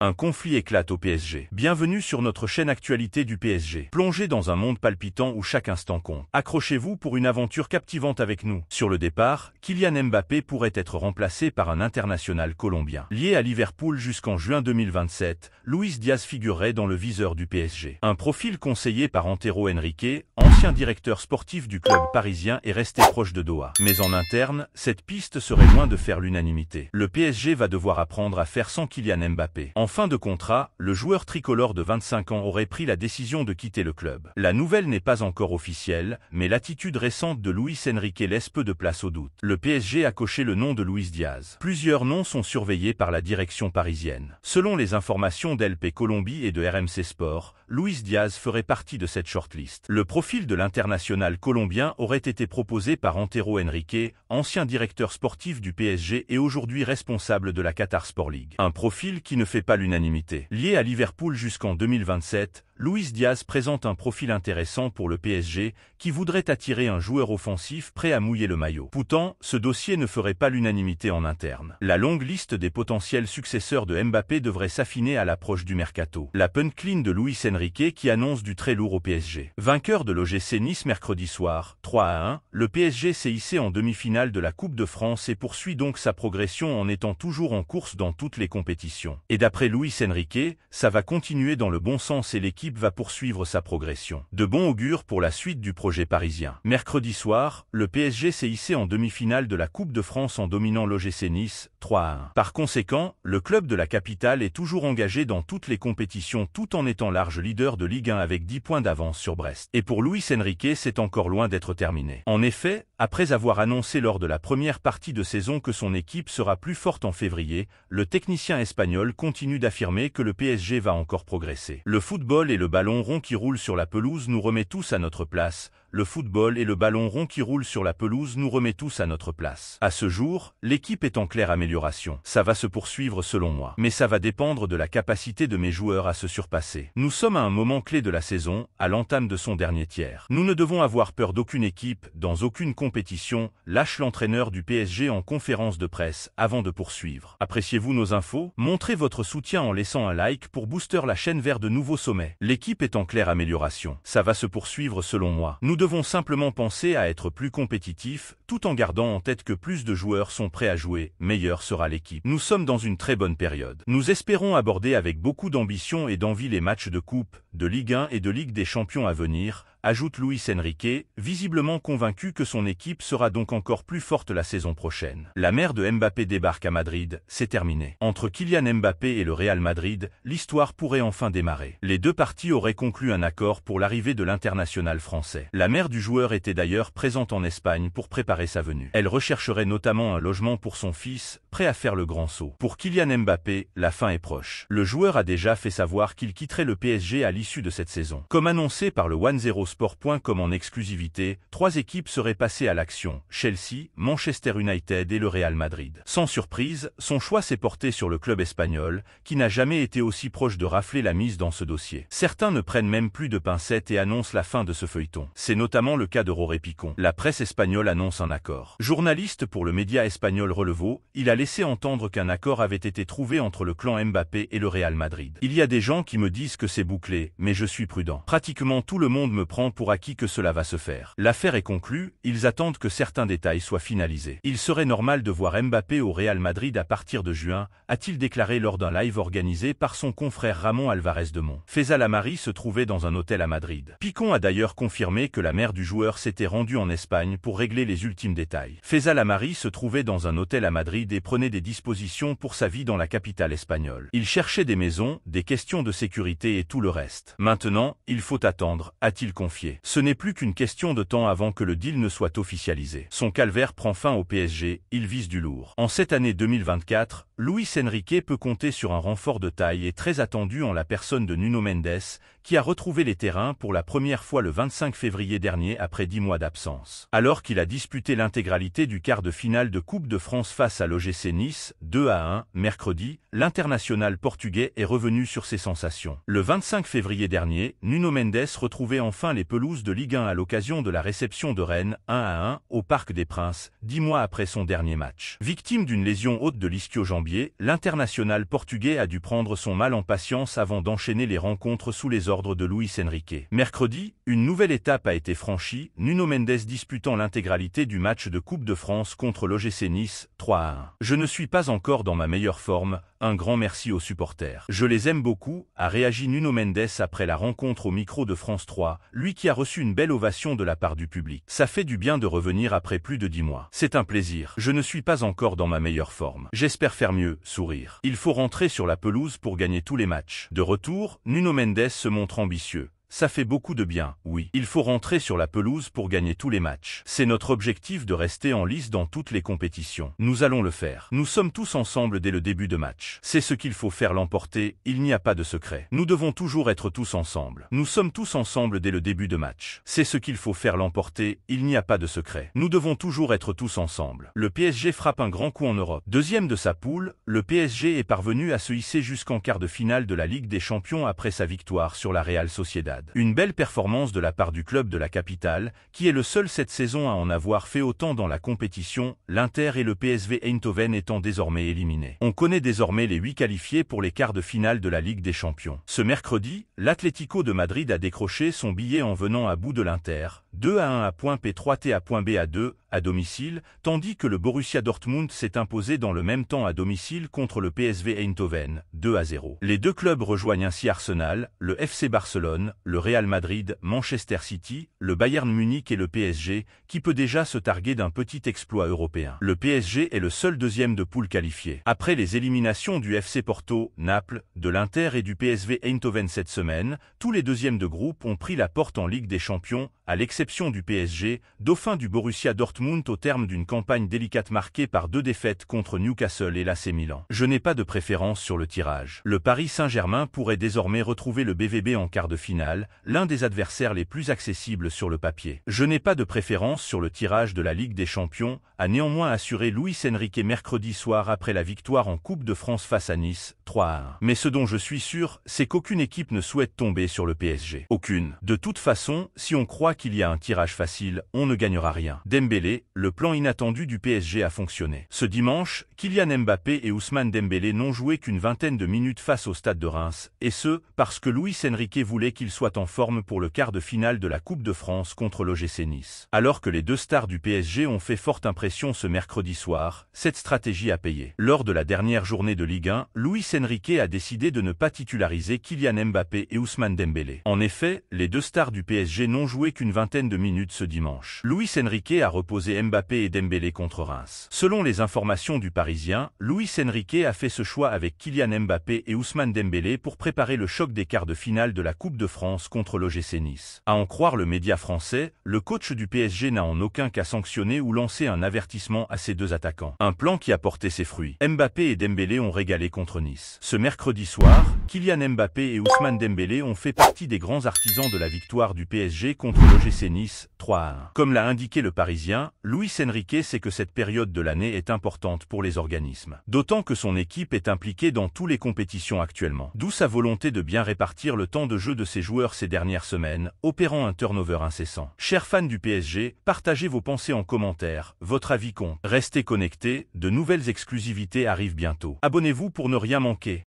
Un conflit éclate au PSG. Bienvenue sur notre chaîne actualité du PSG. Plongez dans un monde palpitant où chaque instant compte. Accrochez-vous pour une aventure captivante avec nous. Sur le départ, Kylian Mbappé pourrait être remplacé par un international colombien. Lié à Liverpool jusqu'en juin 2027, Luis Diaz figurerait dans le viseur du PSG. Un profil conseillé par Antero Henrique, directeur sportif du club parisien est resté proche de Doha. Mais en interne, cette piste serait loin de faire l'unanimité. Le PSG va devoir apprendre à faire sans Kylian Mbappé fin de contrat, le joueur tricolore de 25 ans aurait pris la décision de quitter le club. La nouvelle n'est pas encore officielle, mais l'attitude récente de Luis Enrique laisse peu de place au doute. Le PSG a coché le nom de Luis Diaz. Plusieurs noms sont surveillés par la direction parisienne. Selon les informations d'LP Colombie et de RMC Sport, Luis Diaz ferait partie de cette shortlist. Le profil de l'international colombien aurait été proposé par Antero Henrique, ancien directeur sportif du PSG et aujourd'hui responsable de la Qatar Sport League. Un profil qui ne fait pas l'unanimité. Lié à Liverpool jusqu'en 2027, Luis Diaz présente un profil intéressant pour le PSG, qui voudrait attirer un joueur offensif prêt à mouiller le maillot. Pourtant, ce dossier ne ferait pas l'unanimité en interne. La longue liste des potentiels successeurs de Mbappé devrait s'affiner à l'approche du mercato. La clean de Luis Enrique qui annonce du très lourd au PSG. Vainqueur de l'OGC Nice mercredi soir, 3 à 1, le PSG s'est hissé en demi-finale de la Coupe de France et poursuit donc sa progression en étant toujours en course dans toutes les compétitions. Et d'après Luis Enrique, ça va continuer dans le bon sens et l'équipe va poursuivre sa progression. De bon augure pour la suite du projet parisien. Mercredi soir, le PSG s'est hissé en demi-finale de la Coupe de France en dominant l'OGC Nice, 3 à 1. Par conséquent, le club de la capitale est toujours engagé dans toutes les compétitions tout en étant large leader de Ligue 1 avec 10 points d'avance sur Brest. Et pour Luis Enrique, c'est encore loin d'être terminé. En effet, après avoir annoncé lors de la première partie de saison que son équipe sera plus forte en février, le technicien espagnol continue d'affirmer que le PSG va encore progresser. Le football et le ballon rond qui roule sur la pelouse nous remet tous à notre place, le football et le ballon rond qui roule sur la pelouse nous remet tous à notre place. À ce jour, l'équipe est en claire amélioration. Ça va se poursuivre selon moi. Mais ça va dépendre de la capacité de mes joueurs à se surpasser. Nous sommes à un moment clé de la saison, à l'entame de son dernier tiers. Nous ne devons avoir peur d'aucune équipe, dans aucune compétition, lâche l'entraîneur du PSG en conférence de presse, avant de poursuivre. Appréciez-vous nos infos? Montrez votre soutien en laissant un like pour booster la chaîne vers de nouveaux sommets. L'équipe est en claire amélioration. Ça va se poursuivre selon moi. Devons simplement penser à être plus compétitifs, tout en gardant en tête que plus de joueurs sont prêts à jouer, meilleure sera l'équipe. Nous sommes dans une très bonne période. Nous espérons aborder avec beaucoup d'ambition et d'envie les matchs de coupe, de Ligue 1 et de Ligue des Champions à venir, ajoute Luis Enrique, visiblement convaincu que son équipe sera donc encore plus forte la saison prochaine. La mère de Mbappé débarque à Madrid, c'est terminé. Entre Kylian Mbappé et le Real Madrid, l'histoire pourrait enfin démarrer. Les deux parties auraient conclu un accord pour l'arrivée de l'international français. La mère du joueur était d'ailleurs présente en Espagne pour préparer sa venue. Elle rechercherait notamment un logement pour son fils, prêt à faire le grand saut. Pour Kylian Mbappé, la fin est proche. Le joueur a déjà fait savoir qu'il quitterait le PSG à l'issue de cette saison. Comme annoncé par le 1-0 Sport.com en exclusivité, trois équipes seraient passées à l'action, Chelsea, Manchester United et le Real Madrid. Sans surprise, son choix s'est porté sur le club espagnol, qui n'a jamais été aussi proche de rafler la mise dans ce dossier. Certains ne prennent même plus de pincettes et annoncent la fin de ce feuilleton. C'est notamment le cas de Roré Picon. La presse espagnole annonce un accord. Journaliste pour le média espagnol Relevo, il a laissé entendre qu'un accord avait été trouvé entre le clan Mbappé et le Real Madrid. Il y a des gens qui me disent que c'est bouclé, mais je suis prudent. Pratiquement tout le monde me prend pour acquis que cela va se faire. L'affaire est conclue, ils attendent que certains détails soient finalisés. Il serait normal de voir Mbappé au Real Madrid à partir de juin, a-t-il déclaré lors d'un live organisé par son confrère Ramon Alvarez de Mont. Faisal Amari se trouvait dans un hôtel à Madrid. Picon a d'ailleurs confirmé que la mère du joueur s'était rendue en Espagne pour régler les ultimes détails. Faisal Amari se trouvait dans un hôtel à Madrid et prenait des dispositions pour sa vie dans la capitale espagnole. Il cherchait des maisons, des questions de sécurité et tout le reste. Maintenant, il faut attendre, a-t-il confié. Ce n'est plus qu'une question de temps avant que le deal ne soit officialisé. Son calvaire prend fin au PSG, il vise du lourd. En cette année 2024, Luis Enrique peut compter sur un renfort de taille et très attendu en la personne de Nuno Mendes, qui a retrouvé les terrains pour la première fois le 25 février dernier après dix mois d'absence. Alors qu'il a disputé l'intégralité du quart de finale de Coupe de France face à l'OGC Nice, 2 à 1, mercredi, l'international portugais est revenu sur ses sensations. Le 25 février dernier, Nuno Mendes retrouvait enfin les pelouses de Ligue 1 à l'occasion de la réception de Rennes, 1 à 1, au Parc des Princes, dix mois après son dernier match. Victime d'une lésion haute de l'ischio-jambier, l'international portugais a dû prendre son mal en patience avant d'enchaîner les rencontres sous les ordres de Luis Enrique. Mercredi, une nouvelle étape a été franchie, Nuno Mendes disputant l'intégralité du match de Coupe de France contre l'OGC Nice, 3 à 1. Je ne suis pas encore dans ma meilleure forme, un grand merci aux supporters. Je les aime beaucoup, a réagi Nuno Mendes après la rencontre au micro de France 3, lui qui a reçu une belle ovation de la part du public. Ça fait du bien de revenir après plus de dix mois. C'est un plaisir. Je ne suis pas encore dans ma meilleure forme. J'espère faire mieux, sourire. Il faut rentrer sur la pelouse pour gagner tous les matchs. De retour, Nuno Mendes se montre ambitieux. Ça fait beaucoup de bien, oui. Il faut rentrer sur la pelouse pour gagner tous les matchs. C'est notre objectif de rester en lice dans toutes les compétitions. Nous allons le faire. Nous sommes tous ensemble dès le début de match. C'est ce qu'il faut faire l'emporter, il n'y a pas de secret. Nous devons toujours être tous ensemble. Nous sommes tous ensemble dès le début de match. C'est ce qu'il faut faire l'emporter, il n'y a pas de secret. Nous devons toujours être tous ensemble. Le PSG frappe un grand coup en Europe. Deuxième de sa poule, le PSG est parvenu à se hisser jusqu'en quart de finale de la Ligue des Champions après sa victoire sur la Real Sociedad. Une belle performance de la part du club de la capitale, qui est le seul cette saison à en avoir fait autant dans la compétition, l'Inter et le PSV Eindhoven étant désormais éliminés. On connaît désormais les huit qualifiés pour les quarts de finale de la Ligue des Champions. Ce mercredi, l'Atlético de Madrid a décroché son billet en venant à bout de l'Inter, 2 à 1 à point P3T à point B à 2, à domicile, tandis que le Borussia Dortmund s'est imposé dans le même temps à domicile contre le PSV Eindhoven, 2 à 0. Les deux clubs rejoignent ainsi Arsenal, le FC Barcelone, le Real Madrid, Manchester City, le Bayern Munich et le PSG, qui peut déjà se targuer d'un petit exploit européen. Le PSG est le seul deuxième de poule qualifié. Après les éliminations du FC Porto, Naples, de l'Inter et du PSV Eindhoven cette semaine, tous les deuxièmes de groupe ont pris la porte en Ligue des Champions, à l'exception du PSG, dauphin du Borussia Dortmund au terme d'une campagne délicate marquée par deux défaites contre Newcastle et l'AC Milan. Je n'ai pas de préférence sur le tirage. Le Paris Saint-Germain pourrait désormais retrouver le BVB en quart de finale, l'un des adversaires les plus accessibles sur le papier. Je n'ai pas de préférence sur le tirage de la Ligue des Champions, a néanmoins assuré Luis Enrique mercredi soir après la victoire en Coupe de France face à Nice, 3 à 1. Mais ce dont je suis sûr, c'est qu'aucune équipe ne souhaite tomber sur le PSG. Aucune. De toute façon, si on croit qu'il y a un tirage facile, on ne gagnera rien. Dembélé, le plan inattendu du PSG a fonctionné. Ce dimanche, Kylian Mbappé et Ousmane Dembélé n'ont joué qu'une vingtaine de minutes face au stade de Reims, et ce, parce que Luis Enrique voulait qu'ils soient en forme pour le quart de finale de la Coupe de France contre l'OGC Nice. Alors que les deux stars du PSG ont fait forte impression ce mercredi soir, cette stratégie a payé. Lors de la dernière journée de Ligue 1, Luis Enrique a décidé de ne pas titulariser Kylian Mbappé et Ousmane Dembélé. En effet, les deux stars du PSG n'ont joué qu'une vingtaine de minutes ce dimanche. Luis Enrique a reposé Mbappé et Dembélé contre Reims. Selon les informations du Parisien, Luis Enrique a fait ce choix avec Kylian Mbappé et Ousmane Dembélé pour préparer le choc des quarts de finale de la Coupe de France contre l'OGC Nice. À en croire le média français, le coach du PSG n'a en aucun cas sanctionné ou lancé un avertissement à ses deux attaquants. Un plan qui a porté ses fruits. Mbappé et Dembélé ont régalé contre Nice. Ce mercredi soir, Kylian Mbappé et Ousmane Dembélé ont fait partie des grands artisans de la victoire du PSG contre l'OGC Nice, 3 à 1. Comme l'a indiqué le Parisien, Luis Enrique sait que cette période de l'année est importante pour les organismes. D'autant que son équipe est impliquée dans toutes les compétitions actuellement. D'où sa volonté de bien répartir le temps de jeu de ses joueurs ces dernières semaines, opérant un turnover incessant. Chers fans du PSG, partagez vos pensées en commentaire, votre avis compte. Restez connectés, de nouvelles exclusivités arrivent bientôt. Abonnez-vous pour ne rien manquer.